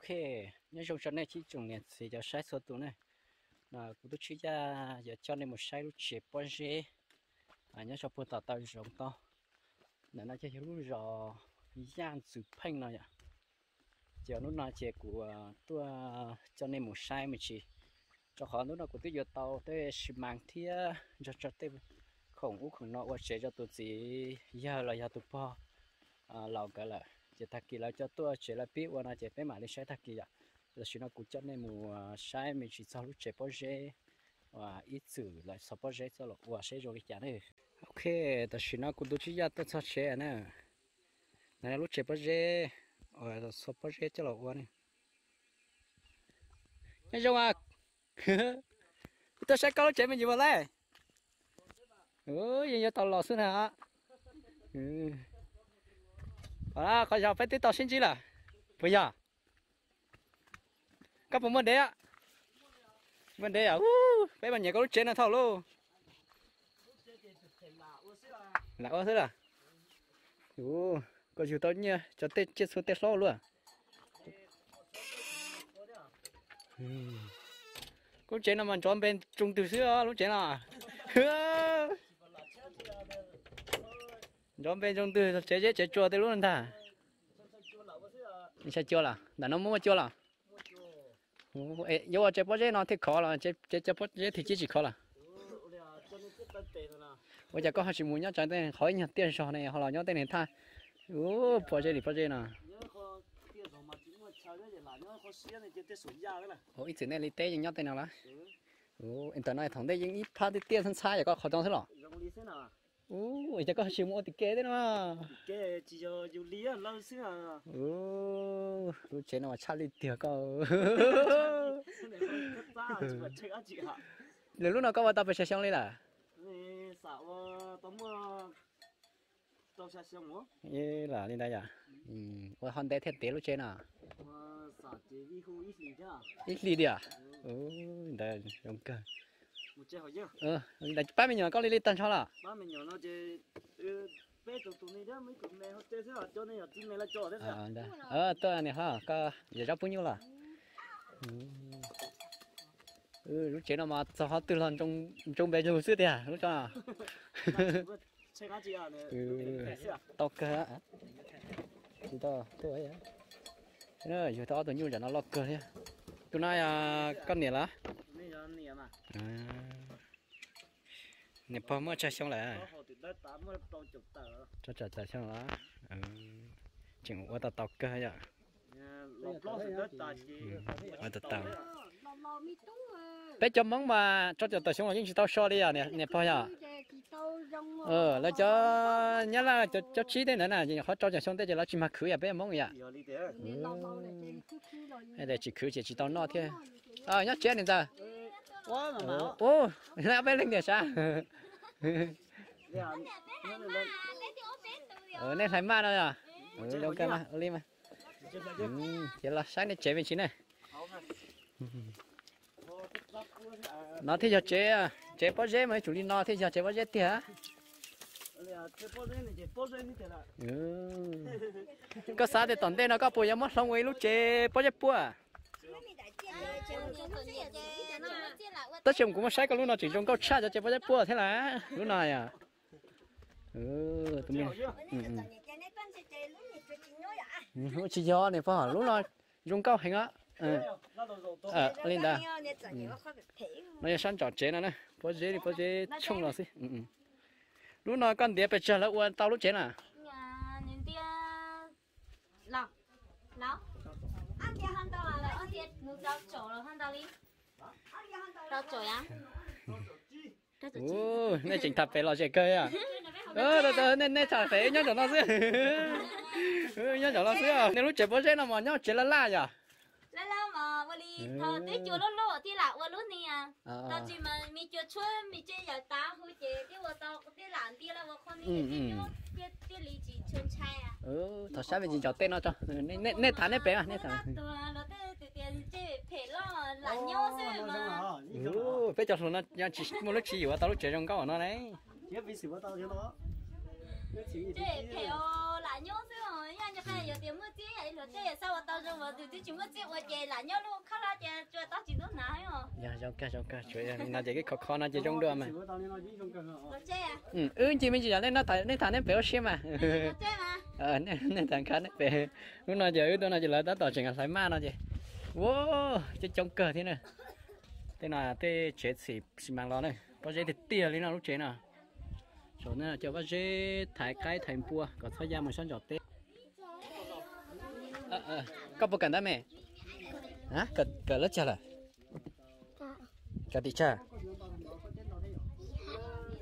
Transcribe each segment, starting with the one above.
ok nhớ trong chỗ này chỉ trồng nền thì cho sai số tụ này là cũng tôi chỉ ra giờ cho nên một sai lúc chế bao giờ à nhớ cho bữa tao tao giống to nè nó chơi lúc rò gian chụp phanh này ạ giờ lúc nào chế của tôi cho nên một sai mà chỉ cho họ lúc nào của tôi giờ tàu tôi xí mang thia cho cho tôi khổng ú khổng nọ và chế cho tôi chỉ giờ là giờ tôi bỏ à lâu cái lại chỉ thắc kỳ là cho tôi, chỉ là biết và nó chỉ phải mà đi sai thắc kỳ à. Là chỉ nó cũng cho nên mùa à, sai, mình chỉ sau lúc chế bao giờ và ít xử là sau bao giờ sau lúc và sẽ rồi cái chả này. Ok ta chỉ nó cũng đôi chút ra tôi cho chế nè. Này, lúc chế bao à, giờ và sau bao giờ cho lúc và này. Nghe chưa à tôi sẽ có chế mình gì mà đây. Ôi giờ tao lò xuống hả? Ừ à coi giờ phải tiếp tục xin chỉ là? Bây giờ. Các bạn muốn đấy á, vấn đề à? Bé bạn nhà có lúc trên là thao luôn. Là ô thế à? Ồ có chịu tao nha cho tết chết số tết lo luôn có chế nào mà chọn bên trung từ xưa lúc trên là chọn bên trong từ chế chế chế chua tới luôn ta sẽ chua là? Đàn ông mua chua là? Nếu chế bớt chế nó thì khó là, chế chế chế bớt chế thì chỉ chỉ khó là. Bây giờ có hai chị muốn nhá cho tên khỏi nhá tiền sò này, họ là nhau tên này tha. Ô bớt chế thì bớt chế nào ô ít này lấy tế nhau tên nào là ô internet thằng đây những ít pha thì tiền thân sai có khó trong thế nào bây giờ có mươi muốn thì kế đấy mà kế chỉ cho dù lý à lâu xưa à. Ô lúc chế nào mà cha đi tiệt cơ. Lúc nào có vào tập phải xem lên là sao tóm tao sẽ xem mua ye là lên đây à? Ừ tôi hòn đá thiết tế lúc chế nào sao chỉ đi khu ít gì chứ ít gì đi à? Ô đây giống cơ một chế ờ đây ba mươi nhỏ có lên lên tăng cho là ba mươi nhỏ nó chế bé tụi tụi này đó mấy tụi này họ chơi thế là cho nên là chim này là cho thế à? Đây ờ tôi này ha có giờ ra bao nhiêu là? Ừ. Lúc chế nào mà sao họ từ lần trong trong bé trong xưa thế à lúc cho à? Gì à? Ừ to cơ á. Chỉ to tôi ấy á. Nó giờ to tôi nhiều giờ nó lo cơ thế tụi này à con này là nè mà à nè bao mới chơi xong lại họ từ đất tám mươi tàu chục tờ cho chơi chơi xong lá ừ chừng qua tao to cơ vậy lọt lọt từ đất tài chi ở tao tao bé cho món mà cho cho tao xuống là những chỉ tao so đi à nè nè bao giờ ờ là cho nhớ là cho cho chi đấy nữa nè họ cho cho xong đấy cho nó chỉ mà khử à bé món vậy hay là chỉ khử chỉ chỉ tao nọ thôi à nhớ chết nên sao quá mà máu ô là bé lên để sao ờ nên phải ma đâu à. Ừ đâu cái mà. Lên mà ừ chỉ là sáng nay chế bên chín này. Nó thì giờ chế à chế bao giờ mới chủ đi nó thì giờ chế bao giờ thì hả? Ừ. Có sao để tận đây nó có bùi mất xong rồi lúc chế bao giờ bùa tất nhiên cũng sai cái lúc nào chỉ trong câu cha cho chế bao giờ bùa thế là lúc này à. Ừ tụi mình ừ ừ. Chỉ do này phải lúc nào dùng câu hành á. Ờ lên đó nó sang trò chế nữa nè. Bao giờ thì bao giờ chung ừ ừ. Lúc nào con đĩa bây giờ là uốn tao lúc chế nè. Tia lọ ăn tia ăn là tia nước rau chỗ rồi ăn tao đi rau chỗ á ồ này chỉnh thật phải lo chế cơ à ờ đó đó nên nên thật phải nhớ cho nó xíu nhớ cho nó xíu nên lúc chế bao giờ nó mà nhớ chế là la à lá lá mà vừa đi thọ tí chùa lót lót tí lạc vừa lót nè à tao chỉ mà mi chùa chuối mi chơi giờ ta hôi chế tí vừa tao tí lạn tí là vừa con đi à ừ thật sao mình chỉ cho tên nó cho nên nên thằng nên bé à nên thằng tôi là tí tí tí chơi phải mà ừ bây giờ nó nhà chỉ một lúc chỉ vào tao lúc chơi trong cao nó đấy nhớ vì sự tao cho nó phải lo lạn nhau xíu rồi nha nhà cái giờ tiền mua chi vậy rồi chơi sao mà tao rồi mà từ từ chỉ mua chi mà chơi là nhau luôn khá là chơi chơi tao chỉ tốt nào hả dạ giống cái giống cái chuyện là chỉ cái khó khó nó chỉ trong đường mà chỉ tao chỉ trong cần chơi à ừ ừ chị mình chỉ là nên nó thằng nên thằng nên béo xem mà chơi mà ờ nên nên thằng khác nên bé lúc nào giờ tôi nói chỉ là tao tỏ chuyện là phải ma nó gì wow chỉ trong cờ thế này. Thế là thế chế xì xì mang lo này? Bao giờ thì tia lên nào lúc chế nào? Chỗ này cho bao giờ thái cái thành bùa có thời gian một sáng giọt tết có bộ cần đó mẹ. Hả? Cần cần lớp chả là? Cần đi chả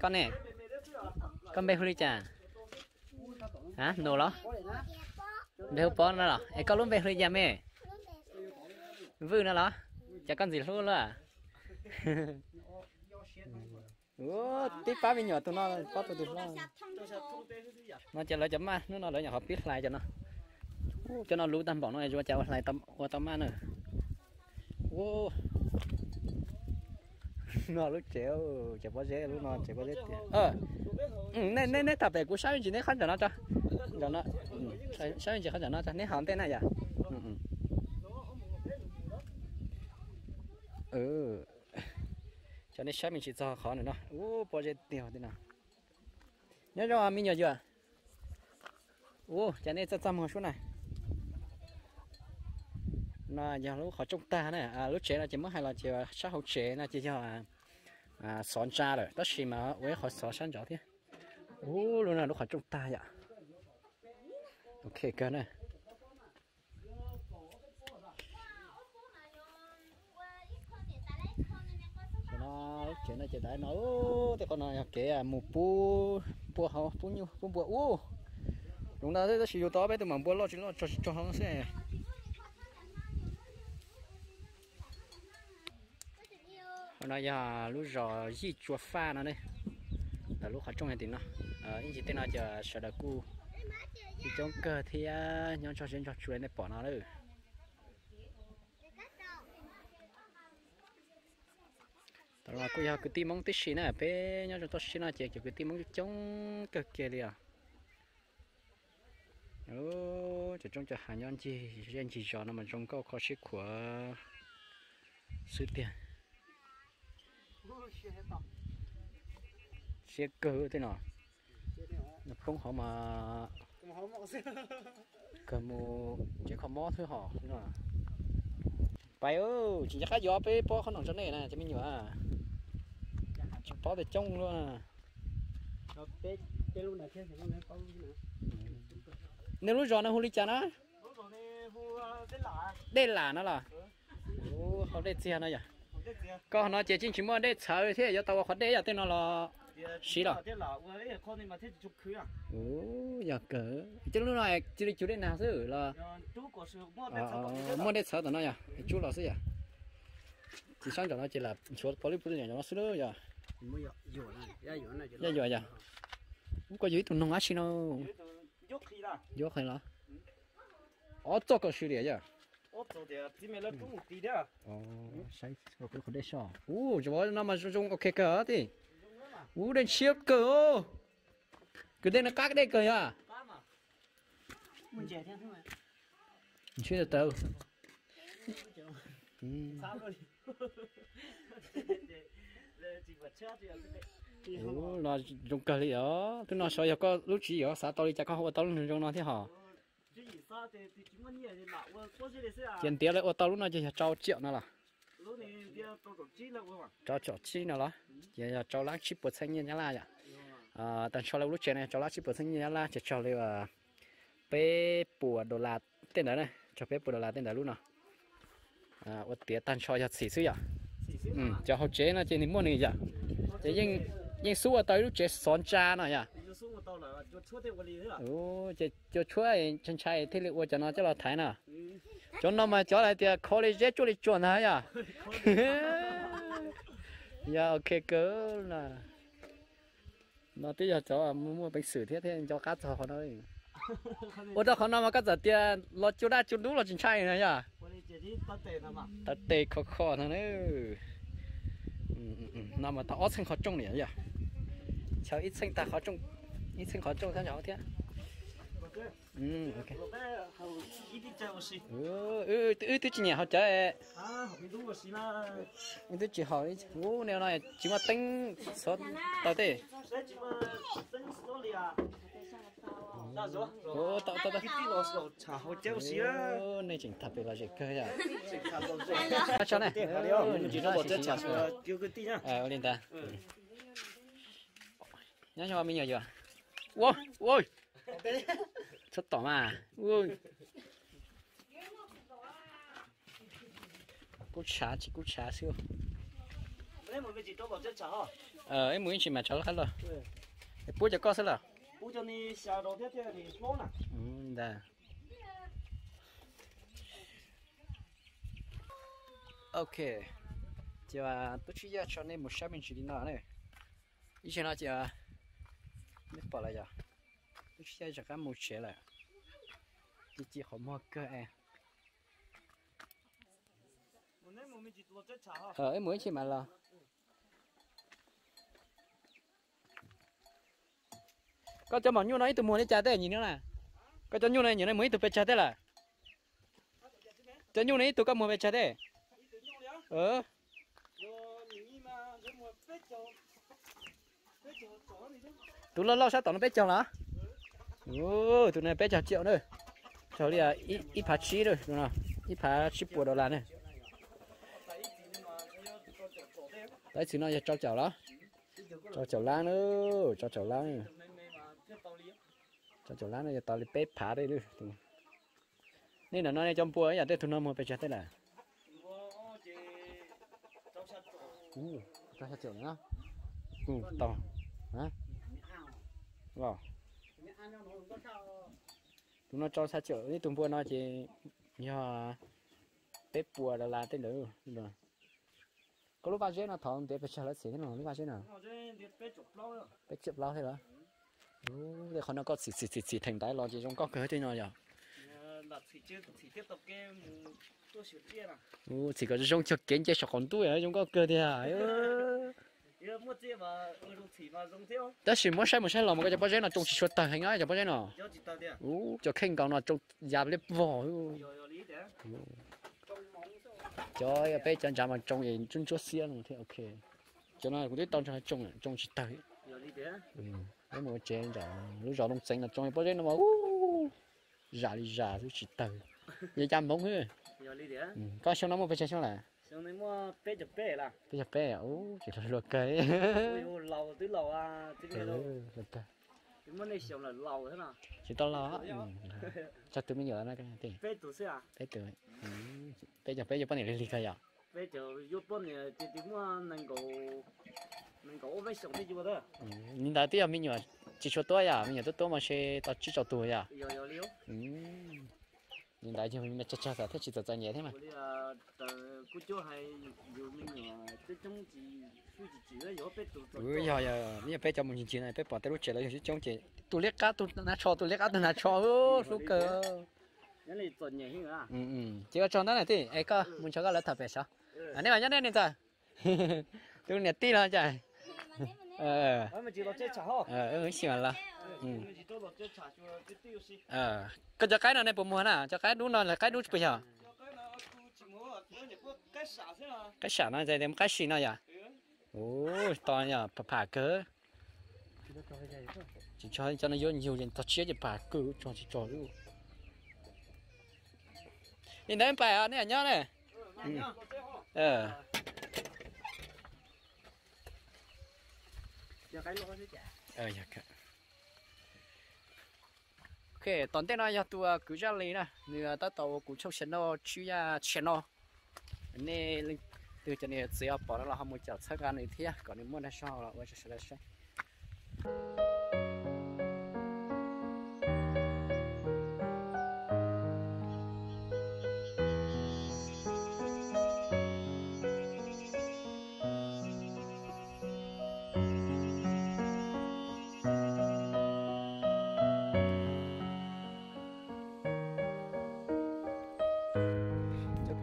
con nè con bé huli chả hả? Nổ đó bé huli nó là ấy con lúc bé huli chả mẹ vư nó là chả con gì luôn là Ủa, tiếp ba bên nhỏ tụi nó có tụi tụi nó. Nó chờ lại chấm mà nó nó lại nhà họ biết lại cho nó. Cho nó lú tâm bọn nó cho cháu lại tâm qua tâm ăn nữa. Ủa. nó lúc chéo chả có dễ lúc nó chả có dễ tiền. Ờ. Ừ, nên nên nên tập về của sao chỉ nên khăn cho nó cho. Cho nó. Ừ, sao sao chỉ khăn cho nó cho. Nên hỏng tên này à ừ. Cho nên sáng mình chỉ cho khó nữa nó. Ô bỏ giờ tiền thế nào. Nhớ rồi mình nhớ chưa? Ô cho nên cho chăm hồ số này. Nó giờ lúc họ chúng ta này. À lúc trẻ là chỉ mới hay là chỉ sao hậu trẻ là chỉ cho à à sọn cha rồi. Đó nhiên mà với họ sọn sáng rõ thế. Ô luôn là lúc họ chúng ta vậy? Ok cái này. Chế chuyện nó chỉ đại nó thì con này kế à mù bu bu hậu bu nhiêu bu bu u đúng là thế sử dụng to bé từ mình bu lo chỉ lo cho cho hắn xe hôm nay giờ lúc giờ gì chua pha nó đây là lúc họ trong này thì à, nó ờ những gì tên là giờ sợ đặc cu. Thì trong cờ thì à, nhóm cho chuyện cho chuột này bỏ nó đấy. Ờ, là cô giờ cứ tìm mong tích xí nè bé nhớ cho tôi xí nè chị cứ tìm mong chống cực kia đi à ô chỉ trong cho hàng nhân chi riêng chỉ cho nó mà trong câu khó xích của sư tiền. Xe cơ thế nào? Nó không họ mà cầm một chỉ có mó thôi họ thế nào? Bay ơi chỉ chắc gió bé bó không nòng cho này nè cho mình nhớ à lúc này thế thì nó có nếu lúc gió nó hôn đi chả nó? Lúc đây là nó là. Ô họ đây chia nó vậy có nó chỉ chính chỉ mua đây chờ thế giờ tao khó đây giờ tên nó là xí rồi. chụp khứ à? Ô giờ cỡ. Chứ lúc này chỉ chú đây nào chứ là chú có mua ờ mua đây chờ tao nó vậy chú là gì à? Chỉ sang cho nó chỉ là số poly poly này nó sửa rồi mua giờ giờ giờ không có gì tụi nó ngã xin nó dốt hay là ở chỗ có xử lý à ốp rồi thì chỉ mới là trúng một tí đó ồ sai có cái đấy sao ú chỗ nó mà dùng ok cỡ thì. Ú đến chiếc cỡ cái đây nó các đây cỡ à. Mình trẻ theo thôi mà chưa được đâu sao nó dùng cỡ đi đó tôi nói sao giờ có lúc chỉ ở xã đi chắc có họ tao luôn dùng nó thế hả? Tiền tiền lại ô tao lúc nào chỉ trao triệu nó là. Trao triệu chi nó là. Giờ trao láng chip bớt xanh như nhá là vậy. À tận sau lúc chuyện này trao láng chip bớt xanh như nhá là chỉ trao lên à bé bùa đô la tên đó này. Cho bé bùa đô la tên đó lúc nào à ô tiền tận sau giờ xỉ xíu à ừ cho họ chế nó chế thì mua này vậy? Chế nhưng nhưng số tới lúc chế son cha nó vậy ồ chế cho chúa chân chạy thế liệu cho nó cho nó thái nè cho nó mà cho lại thì dễ cho lấy chuẩn hả ya ya ok cỡ là nó tí giờ cho mua mua bánh sủi thế thế cho cá cho họ thôi. Ủa đó họ nó mà cá giờ tiền lo chú đã chú đúng là chân chạy này ya tạt tê khó khó nữa nó mà tao ớt sinh khó trông này ya cháu ít sinh ta khó trông ít sinh khó trông sao cháu thế ừ ok rồi bé hầu ít ít chơi một xí ừ ừ ừ tôi chỉ nhà họ chơi à học đi đúng một xí là tôi chỉ hỏi ô nếu ô tao tao tao cái lò sầu chả chơi một xí á này chỉnh thập là gì cơ ya chỉ khá lâu rồi cho này. Chỉ nó một chân chả kêu cái tí nhá. À lên ta. Nhá cho mình nhờ chưa? Wow ôi xuất tỏ mà. Ui. Cú chả chỉ cú chả đấy một cái gì đó một chân chả hả? Ờ em muốn chỉ mà cháu hết rồi. Bố cho con sẽ là 꾸준히 씨알로 대태야 돼. 좋나? 음, 네. ok chị à tôi chỉ cho nên một trăm đi nào này ý chị nói chị à biết bỏ lại tôi chỉ cho các một chế là chị chị không mua cơ em ờ mới chỉ mà là có cho mọi nhu nói từ mua để trả thế nhìn nữa nè. Có cho nhu này nhìn này mới từ về trả thế là. Cho nhu này từ có mua về trả thế. Ờ. Rồi mình mà tụi lo lo sao tụi nó bé chồng là ô tụi này bé chồng triệu nữa. Cháu đi à ít ít phá chi rồi, đúng không? Ít phá chi bùa đồ là này. Đấy chỉ nó cho cháu đó cho cháu lá nữa cho cháu lá nữa mấy mấy mà cái tàu lý cho chậu lá nữa tao đi bé phá đây nữa nên là nó này trong bùa ấy à tụi nó mua bé chặt thế là. Ừ cho chậu nữa ừ to. Hả? Wow. Tụi nó cho sao chợ đi tụi bùa nó chỉ nhờ bếp bùa là là tên nữa rồi. Có lúc bao giờ nó thòng để phải chờ nó xí thế nào lúc bao giờ nào. Bếp chụp lâu thế đó để họ nó có xì xì xì xì thành đáy lo chỉ trong có cửa thế nào là thì thì cái tôi sửa tiền à? Ô chỉ có trong cho kiến chế sọc con tuổi ở trong có cửa thế à? Thì theo đó là mua sai mua sai mà cái bao giờ nó trong chỉ xuất tài hành á cho bao giờ nào? Chỉ ô cho khen cầu nó trong già lên vỏ cho bé chân chạm mà trong yên chân chúa xiên thế ok. Cho nó cũng biết tao cho trong trong chỉ đấy ừ nếu mà chén rồi lúc giờ nó xanh là trong bao giờ nó mà giả đi giả thứ chỉ tới vậy chăm bóng hết giờ ừ có xong nó mua phải chơi xong là xong rồi mua bé chụp bé là. Bây giờ bé à? Ô chỉ là luật cái lầu tới lầu à tới đâu ừ cái cái món này xong là lầu thế nào? Chỉ tao lo ừ cho tụi mình nhớ nó cái tiền. Bé tụi xe à? Bé ừ bé giờ bé giờ bao nhiêu lý cái à? Bé chờ vô bên này thì thì mua năng cầu mình có vay sống đi chưa đó. Ừ, nhưng đã tiếc mình nhỏ chỉ cho tôi à mình nhỏ tôi tôi mà xe tao chỉ cho tôi à. Rồi rồi liu ừ. nhưng đại chứ mình chắc chắc là thế chỉ tao nhẹ thế mà. Cứ cho hay dù mình nhỏ tôi trong chỉ suy chỉ chỉ là yếu bé tôi. ui giờ giờ mình bé cho mình chỉ này bé bỏ tay lúc chỉ là chỉ trong chỉ tôi liếc cá tôi nát cho tôi liếc cá tôi nát cho. Số cơ. nhớ là tuần nhẹ hơn à. Ừ ừ. Chỉ có trong đó này thì ấy cơ muốn cho cái là thật bé sao? Anh em nhớ đây này rồi tôi nhẹ tí là chạy ờ ờ. xí mà là ờ, ừ. cái ờ, cho cái nào này bố mua nè cho cái đúng là cái đúng bây giờ. Cái xả nó dây đem cái xí nó vậy ô to nhở phà cơ chỉ cho cho nó vô nhiều liền thật chết thì phà cơ cho chỉ cho luôn nhìn đấy phải à nè nhớ này 약간 이거 어 약간 ok tổn tên nó cho tôi cứ ra lý nè. Người ta tàu cũng trong channel nó chưa ya xe nên từ cho nên sẽ bỏ nó là không một chảo sắc ăn này thế à? còn nếu muốn là sao là sẽ sẽ sẽ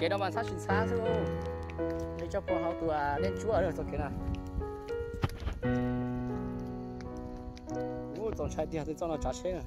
kế đó mà sát xin xa chứ để cho cô học tụi à, lên chúa được rồi, kế nào. Ủa tổng chạy tiền thì cho nó trả xe à.